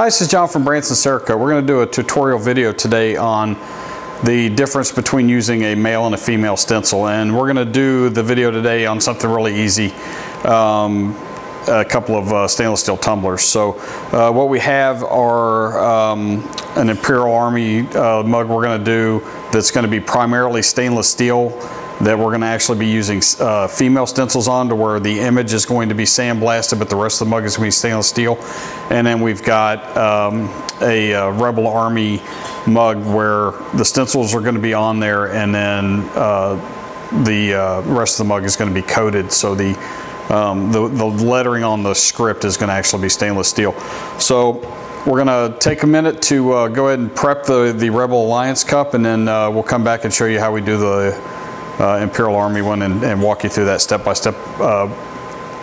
Hi, this is John from Branson Cerakote. We're going to do a tutorial video today on the difference between using a male and a female stencil. And we're going to do the video today on something really easy. Um, a couple of uh, stainless steel tumblers. So uh, what we have are um, an Imperial Army uh, mug we're going to do that's going to be primarily stainless steel that we're going to actually be using uh, female stencils on to where the image is going to be sandblasted but the rest of the mug is going to be stainless steel. And then we've got um, a uh, Rebel Army mug where the stencils are going to be on there and then uh, the uh, rest of the mug is going to be coated. So the, um, the, the lettering on the script is going to actually be stainless steel. So we're going to take a minute to uh, go ahead and prep the, the Rebel Alliance cup and then uh, we'll come back and show you how we do the Imperial Army one and, and, walk you through that step by step uh,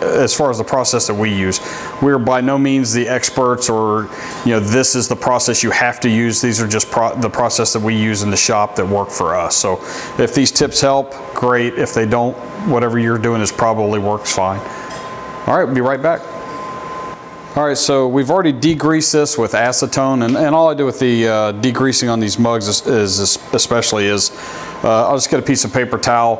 as far as the process that we use. We're by no means the experts or, you know, this is the process you have to use. These are just pro the process that we use in the shop that work for us. So if these tips help, great. If they don't, whatever you're doing is probably works fine. All right, we'll be right back. All right, so we've already degreased this with acetone, and, and all I do with the uh, degreasing on these mugs is, is especially is uh, I'll just get a piece of paper towel,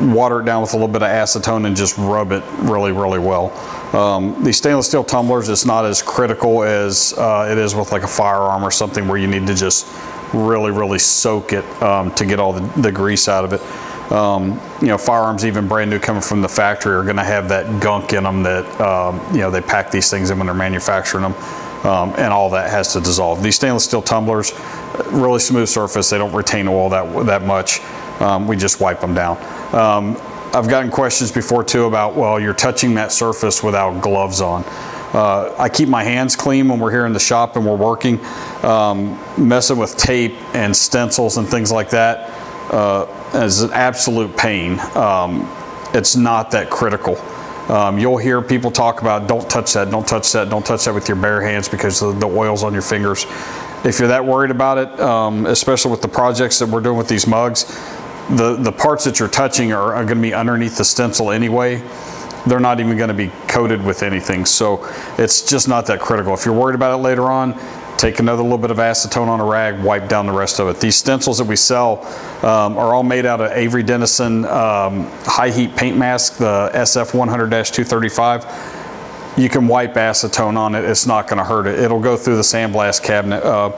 water it down with a little bit of acetone and just rub it really, really well. Um, the stainless steel tumblers, it's not as critical as uh, it is with like a firearm or something where you need to just really, really soak it um, to get all the, the, grease out of it. Um, you know, firearms even brand new coming from the factory are gonna have that gunk in them that, um, you know, they pack these things in when they're manufacturing them. Um, and all that has to dissolve. These stainless steel tumblers, really smooth surface. They don't retain oil that, that much. Um, we just wipe them down. Um, I've gotten questions before too about, well, you're touching that surface without gloves on. Uh, I keep my hands clean when we're here in the shop and we're working. Um, messing with tape and stencils and things like that uh, is an absolute pain. Um, it's not that critical. Um, you'll hear people talk about don't touch that, don't touch that, don't touch that with your bare hands because the, the oil's on your fingers. If you're that worried about it, um, especially with the projects that we're doing with these mugs, the, the parts that you're touching are, are going to be underneath the stencil anyway. They're not even going to be coated with anything. So it's just not that critical. If you're worried about it later on, take another little bit of acetone on a rag, wipe down the rest of it. These stencils that we sell um, are all made out of Avery Dennison um, high heat paint mask, the SF 100-235 you can wipe acetone on it. It's not going to hurt it. It'll go through the sandblast cabinet. Uh,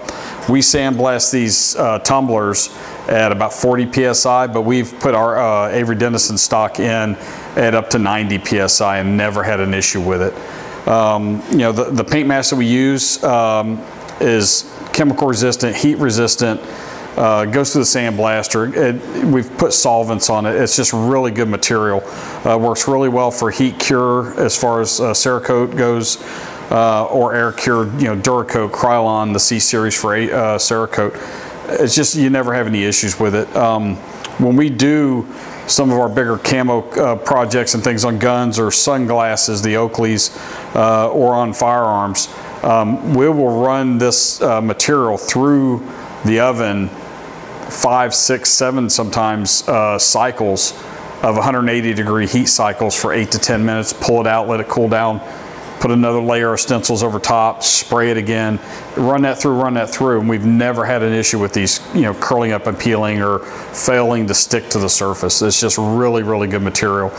we sandblast these uh, tumblers at about 40 psi, but we've put our uh, Avery Dennison stock in at up to 90 psi and never had an issue with it. Um, you know, the, the paint mask that we use um, is chemical resistant, heat resistant, uh, goes through the sandblaster. It, we've put solvents on it. It's just really good material. Uh, works really well for heat cure as far as uh, Cerakote goes, uh, or air cure, you know, Duracoat, Krylon, the C series for uh, Cerakote. It's just, you never have any issues with it. Um, when we do some of our bigger camo uh, projects and things on guns or sunglasses, the Oakleys, uh, or on firearms, um, we will run this uh, material through the oven five, six, seven sometimes uh, cycles of 180 degree heat cycles for eight to 10 minutes, pull it out, let it cool down, put another layer of stencils over top, spray it again, run that through, run that through, and we've never had an issue with these, you know, curling up and peeling or failing to stick to the surface. It's just really, really good material.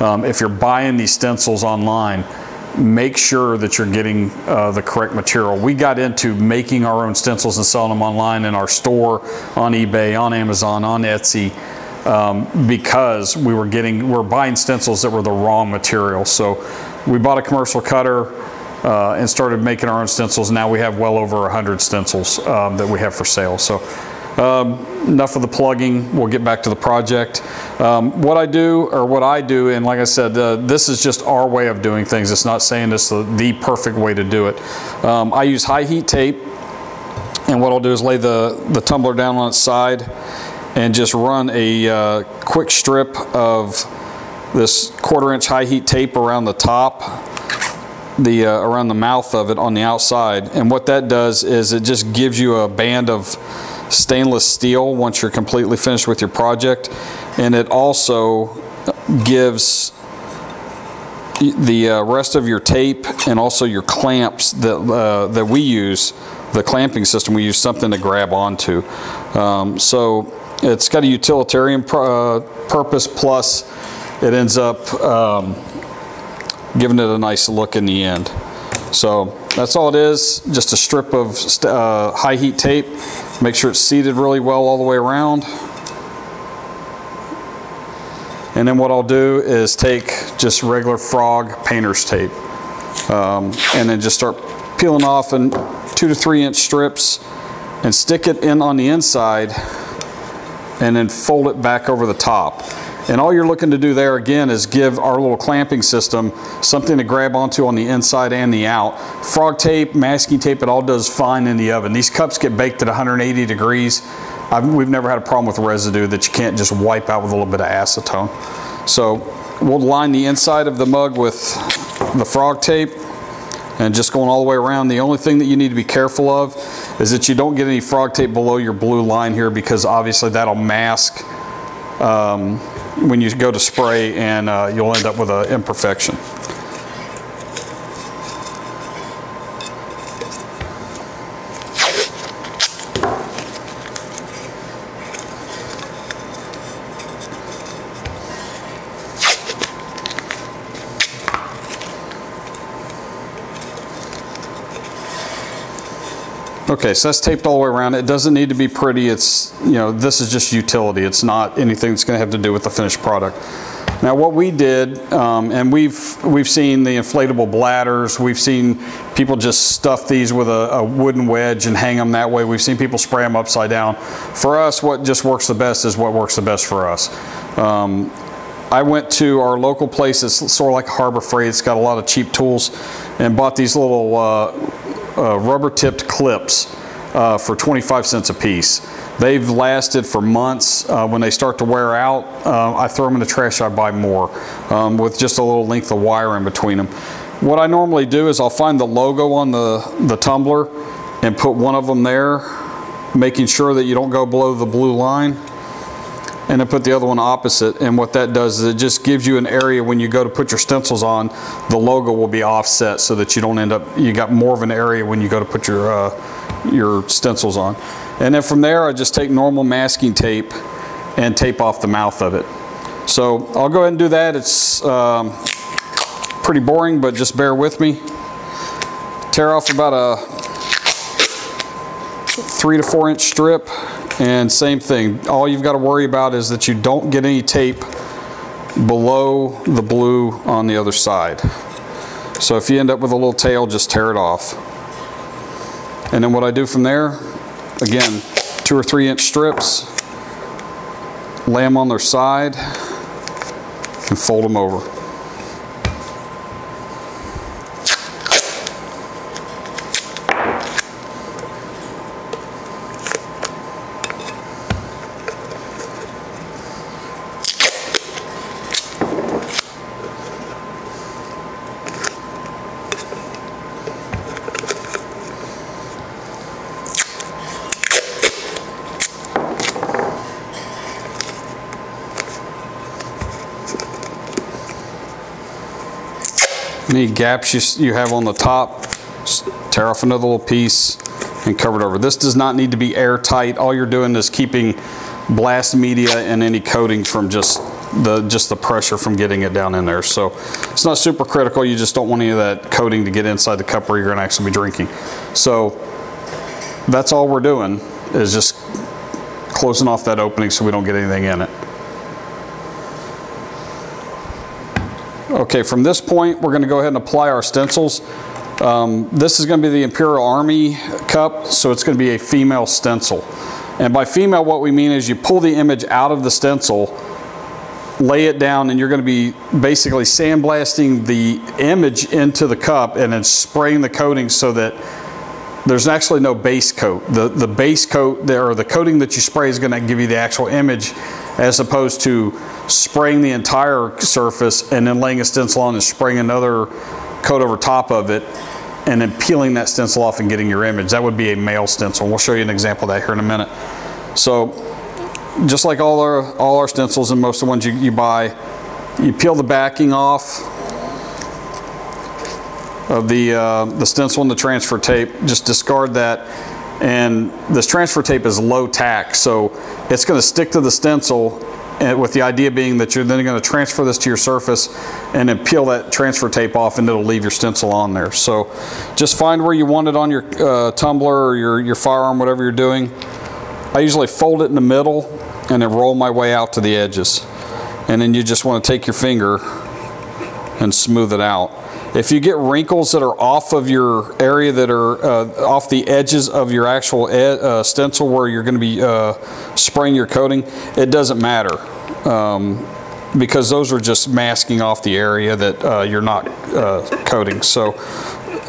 Um, if you're buying these stencils online, make sure that you're getting uh, the correct material. We got into making our own stencils and selling them online in our store, on eBay, on Amazon, on Etsy, um, because we were getting, we are buying stencils that were the wrong material. So we bought a commercial cutter uh, and started making our own stencils. Now we have well over 100 stencils um, that we have for sale. So um, enough of the plugging. We'll get back to the project. Um, what I do, or what I do, and like I said, uh, this is just our way of doing things. It's not saying this is the, the perfect way to do it. Um, I use high heat tape, and what I'll do is lay the, the tumbler down on its side and just run a uh, quick strip of this quarter inch high heat tape around the top the uh, around the mouth of it on the outside and what that does is it just gives you a band of stainless steel once you're completely finished with your project and it also gives the uh, rest of your tape and also your clamps that, uh, that we use, the clamping system, we use something to grab onto. Um, so it's got a utilitarian uh, purpose plus it ends up um, giving it a nice look in the end. So that's all it is, just a strip of uh, high heat tape. Make sure it's seated really well all the way around. And then what I'll do is take just regular frog painter's tape um, and then just start peeling off in two to three inch strips and stick it in on the inside and then fold it back over the top. And all you're looking to do there again is give our little clamping system something to grab onto on the inside and the out. Frog tape, masking tape, it all does fine in the oven. These cups get baked at 180 degrees. I've, we've never had a problem with residue that you can't just wipe out with a little bit of acetone. So we'll line the inside of the mug with the frog tape and just going all the way around. The only thing that you need to be careful of is that you don't get any frog tape below your blue line here because obviously that'll mask um, when you go to spray and uh, you'll end up with an imperfection. Okay, so that's taped all the way around. It doesn't need to be pretty. It's, you know, this is just utility. It's not anything that's going to have to do with the finished product. Now what we did, um, and we've we've seen the inflatable bladders, we've seen people just stuff these with a, a, wooden wedge and hang them that way. We've seen people spray them upside down. For us, what just works the best is what works the best for us. Um, I went to our local place, it's sort of like Harbor Freight, it's got a lot of cheap tools, and bought these little uh, uh, rubber tipped clips uh, for 25 cents a piece. They've lasted for months. Uh, when they start to wear out, uh, I throw them in the trash, I buy more um, with just a little length of wire in between them. What I normally do is I'll find the logo on the, the tumbler and put one of them there, making sure that you don't go below the blue line and then put the other one opposite. And what that does is it just gives you an area when you go to put your stencils on, the logo will be offset so that you don't end up, you got more of an area when you go to put your, uh, your stencils on. And then from there, I just take normal masking tape and tape off the mouth of it. So I'll go ahead and do that. It's um, pretty boring, but just bear with me. Tear off about a three to four inch strip and same thing, all you've got to worry about is that you don't get any tape below the blue on the other side. So if you end up with a little tail, just tear it off. And then what I do from there, again, two or three inch strips, lay them on their side, and fold them over. Any gaps you, you have on the top, just tear off another little piece and cover it over. This does not need to be airtight. All you're doing is keeping blast media and any coating from just the just the pressure from getting it down in there. So it's not super critical. You just don't want any of that coating to get inside the cup where you're gonna actually be drinking. So that's all we're doing is just closing off that opening so we don't get anything in it. Okay, from this point, we're going to go ahead and apply our stencils. Um, this is going to be the Imperial Army cup, so it's going to be a female stencil. And by female, what we mean is you pull the image out of the stencil, lay it down, and you're going to be basically sandblasting the image into the cup and then spraying the coating so that there's actually no base coat. The, the base coat there, or the coating that you spray is going to give you the actual image as opposed to spraying the entire surface and then laying a stencil on and spraying another coat over top of it and then peeling that stencil off and getting your image. That would be a male stencil. We'll show you an example of that here in a minute. So just like all our, all our stencils and most of the ones you, you buy, you peel the backing off of the, uh, the stencil and the transfer tape. Just discard that. And this transfer tape is low tack, so it's going to stick to the stencil with the idea being that you're then going to transfer this to your surface and then peel that transfer tape off and it'll leave your stencil on there. So just find where you want it on your uh, tumbler or your, your firearm, whatever you're doing. I usually fold it in the middle and then roll my way out to the edges. And then you just want to take your finger and smooth it out. If you get wrinkles that are off of your area that are uh, off the edges of your actual uh, stencil where you're going to be uh, spraying your coating, it doesn't matter um, because those are just masking off the area that uh, you're not uh, coating. So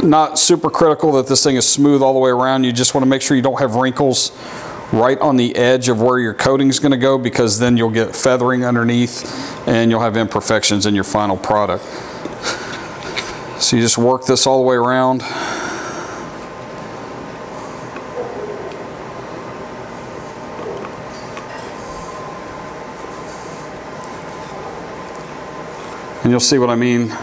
not super critical that this thing is smooth all the way around. You just want to make sure you don't have wrinkles right on the edge of where your coating is going to go because then you'll get feathering underneath and you'll have imperfections in your final product. So you just work this all the way around. And you'll see what I mean.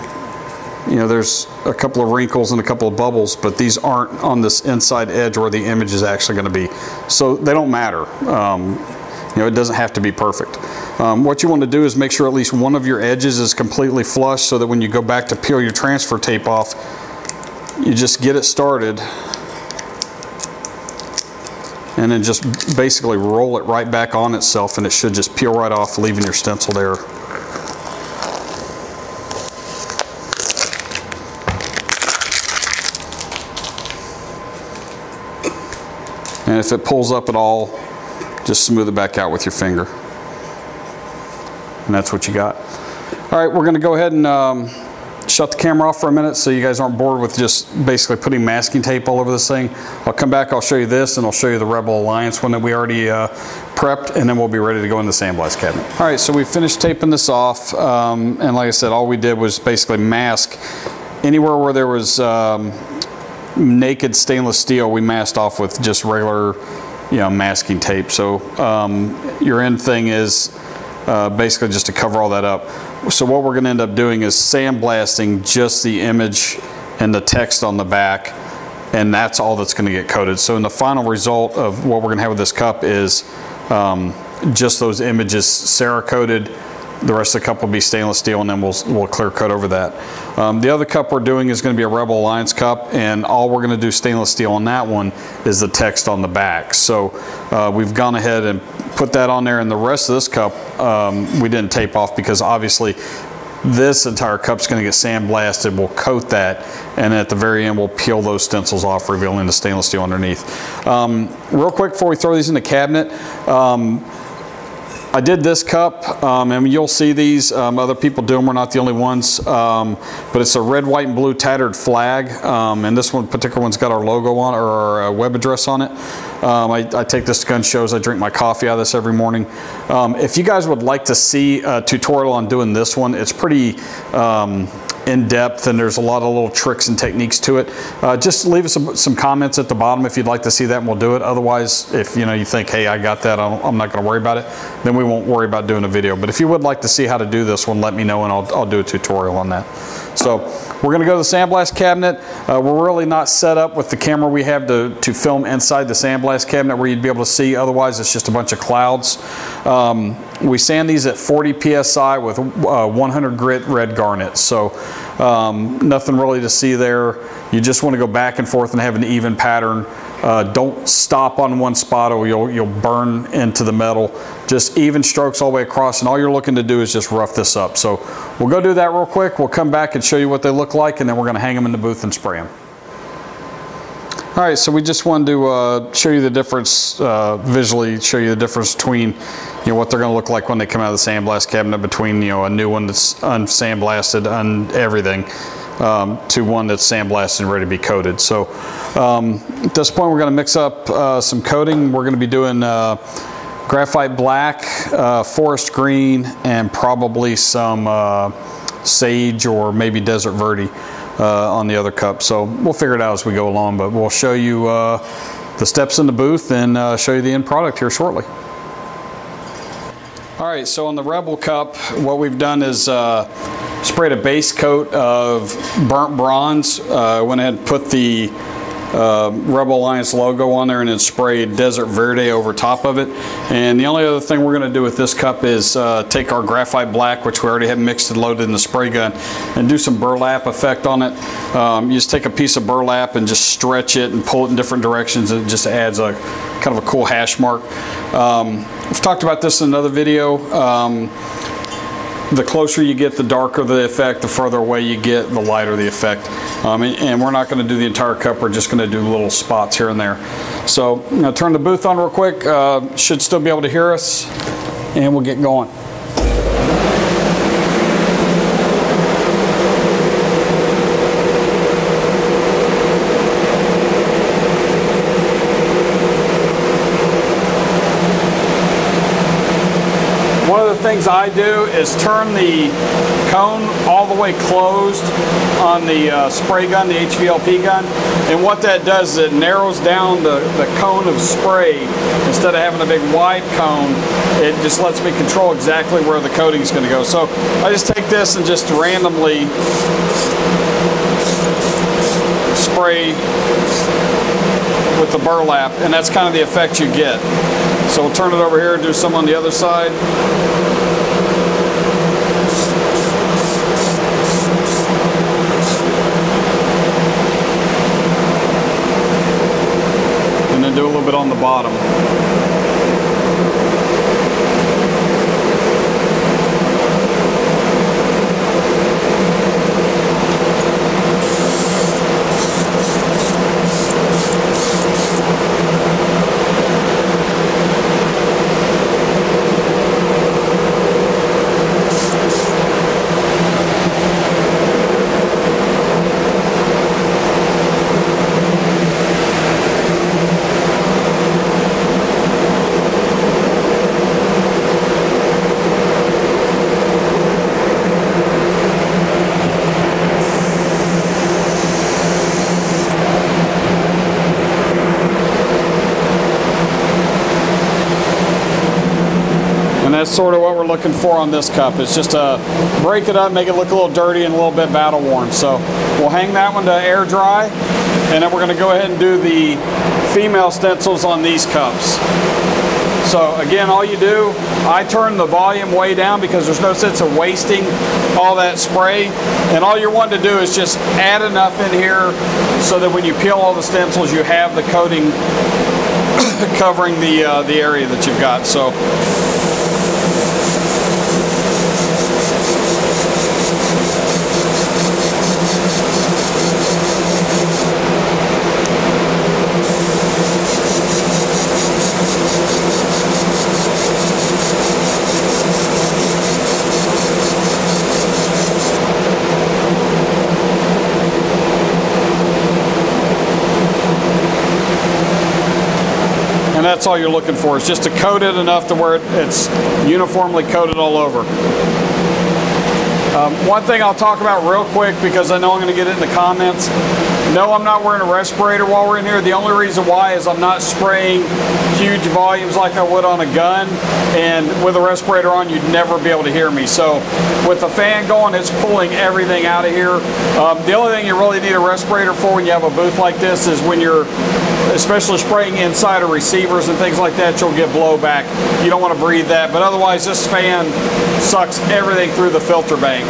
You know, there's a couple of wrinkles and a couple of bubbles, but these aren't on this inside edge where the image is actually going to be. So they don't matter. Um, you know, it doesn't have to be perfect. Um, what you want to do is make sure at least one of your edges is completely flush so that when you go back to peel your transfer tape off, you just get it started and then just basically roll it right back on itself and it should just peel right off leaving your stencil there. And if it pulls up at all, just smooth it back out with your finger and that's what you got. All right, we're gonna go ahead and um, shut the camera off for a minute so you guys aren't bored with just basically putting masking tape all over this thing. I'll come back, I'll show you this, and I'll show you the Rebel Alliance one that we already uh, prepped, and then we'll be ready to go in the sandblast cabinet. All right, so we finished taping this off, um, and like I said, all we did was basically mask anywhere where there was um, naked stainless steel, we masked off with just regular, you know, masking tape. So um, your end thing is uh, basically just to cover all that up. So what we're going to end up doing is sandblasting just the image and the text on the back and that's all that's going to get coated. So in the final result of what we're going to have with this cup is um, just those images Cerakoted the rest of the cup will be stainless steel and then we'll, we'll clear coat over that. Um, the other cup we're doing is going to be a Rebel Alliance cup and all we're going to do stainless steel on that one is the text on the back. So uh, we've gone ahead and put that on there and the rest of this cup um, we didn't tape off because obviously this entire cup's going to get sandblasted. We'll coat that, and at the very end, we'll peel those stencils off, revealing the stainless steel underneath. Um, real quick before we throw these in the cabinet, um, I did this cup, um, and you'll see these. Um, other people do them. We're not the only ones. Um, but it's a red, white, and blue tattered flag. Um, and this one particular one's got our logo on or our uh, web address on it. Um, I, I, take this to gun shows. I drink my coffee out of this every morning. Um, if you guys would like to see a tutorial on doing this one, it's pretty in depth and there's a lot of little tricks and techniques to it. Uh, just leave us some, some, comments at the bottom if you'd like to see that and we'll do it. Otherwise, if you know you think, hey, I got that, I'm not going to worry about it, then we won't worry about doing a video. But if you would like to see how to do this one, let me know and I'll, I'll do a tutorial on that. So we're going to go to the sandblast cabinet. Uh, we're really not set up with the camera we have to, to film inside the sandblast cabinet where you'd be able to see. Otherwise, it's just a bunch of clouds. Um, we sand these at 40 PSI with uh, 100 grit red garnet. So um, nothing really to see there. You just want to go back and forth and have an even pattern. Uh, don't stop on one spot or you'll, you'll burn into the metal. Just even strokes all the way across and all you're looking to do is just rough this up. So we'll go do that real quick. We'll come back and show you what they look like and then we're going to hang them in the booth and spray them. All right, so we just wanted to uh, show you the difference, uh, visually show you the difference between, you know, what they're gonna look like when they come out of the sandblast cabinet between, you know, a new one that's unsandblasted and everything um, to one that's sandblasted and ready to be coated. So um, at this point, we're gonna mix up uh, some coating. We're gonna be doing uh, graphite black, uh, forest green, and probably some uh, sage or maybe desert verde uh, on the other cup. So we'll figure it out as we go along, but we'll show you uh, the steps in the booth and show you the end product here shortly. All right, so on the Rebel Cup, what we've done is uh, sprayed a base coat of burnt bronze. Uh, went ahead and put the uh, Rebel Alliance logo on there and then sprayed Desert Verde over top of it. And the only other thing we're going to do with this cup is uh, take our graphite black, which we already have mixed and loaded in the spray gun, and do some burlap effect on it. Um, you just take a piece of burlap and just stretch it and pull it in different directions. It just adds a kind of a cool hash mark. Um, I've talked about this in another video. Um, the closer you get, the darker the effect, the further away you get, the lighter the effect. Um, and, we're not going to do the entire cup, we're just going to do little spots here and there. So I'm going to turn the booth on real quick. Uh, should still be able to hear us, and we'll get going. Things I do is turn the cone all the way closed on the uh, spray gun, the HVLP gun. And what that does is it narrows down the, the cone of spray. Instead of having a big wide cone, it just lets me control exactly where the coating is going to go. So I just take this and just randomly spray with the burlap and that's kind of the effect you get. So we'll turn it over here and do some on the other side. Bit on the bottom. That's sort of what we're looking for on this cup. It's just to break it up, make it look a little dirty and a little bit battle worn. So we'll hang that one to air dry, and then we're going to go ahead and do the female stencils on these cups. So again, all you do, I turn the volume way down because there's no sense of wasting all that spray. And all you're wanting to do is just add enough in here so that when you peel all the stencils, you have the coating covering the, uh, the area that you've got. So that's all you're looking for is just to coat it enough to where it's uniformly coated all over. Um, one thing I'll talk about real quick because I know I'm going to get it in the comments. No, I'm not wearing a respirator while we're in here. The only reason why is I'm not spraying huge volumes like I would on a gun. And with a respirator on, you'd never be able to hear me. So with the fan going, it's pulling everything out of here. Um, the only thing you really need a respirator for when you have a booth like this is when you're especially spraying inside of receivers and things like that, you'll get blowback. You don't want to breathe that, but otherwise this fan sucks everything through the filter bank.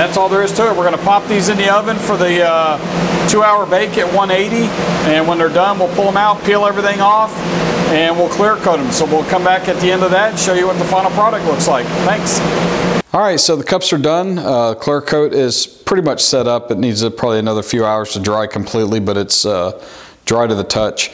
That's all there is to it. We're going to pop these in the oven for the uh, two hour bake at 180. And when they're done, we'll pull them out, peel everything off, and we'll clear coat them. So we'll come back at the end of that and show you what the final product looks like. Thanks. All right, so the cups are done. Uh, clear coat is pretty much set up. It needs uh, probably another few hours to dry completely, but it's uh, dry to the touch.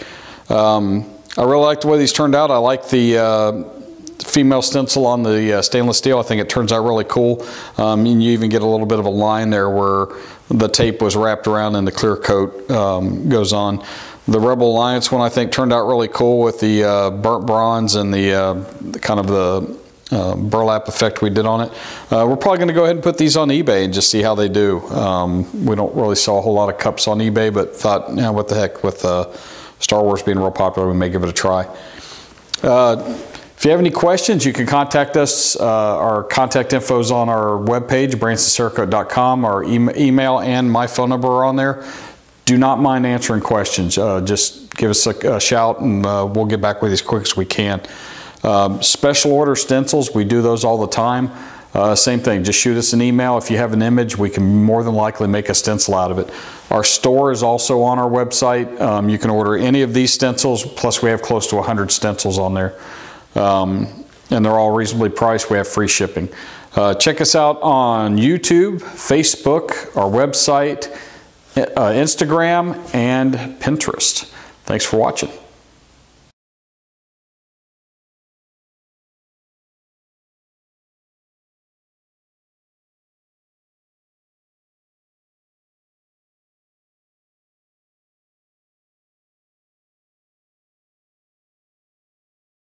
Um, I really like the way these turned out. I like the uh, female stencil on the uh, stainless steel. I think it turns out really cool. Um, and you even get a little bit of a line there where the tape was wrapped around and the clear coat um, goes on. The Rebel Alliance one I think turned out really cool with the uh, burnt bronze and the, uh, the kind of the uh, burlap effect we did on it. Uh, we're probably going to go ahead and put these on eBay and just see how they do. Um, we don't really sell a whole lot of cups on eBay, but thought, what the heck, with uh, Star Wars being real popular, we may give it a try. Uh, if you have any questions, you can contact us. Uh, our contact info is on our webpage, bransonCerakote.com. Our e email and my phone number are on there. Do not mind answering questions. Uh, just give us a, a shout and uh, we'll get back with you as quick as we can. Um, special order stencils, we do those all the time. Uh, same thing, just shoot us an email. If you have an image, we can more than likely make a stencil out of it. Our store is also on our website. Um, you can order any of these stencils, plus we have close to 100 stencils on there. Um, and they're all reasonably priced. We have free shipping. Uh, check us out on YouTube, Facebook, our website, uh, Instagram, and Pinterest. Thanks for watching.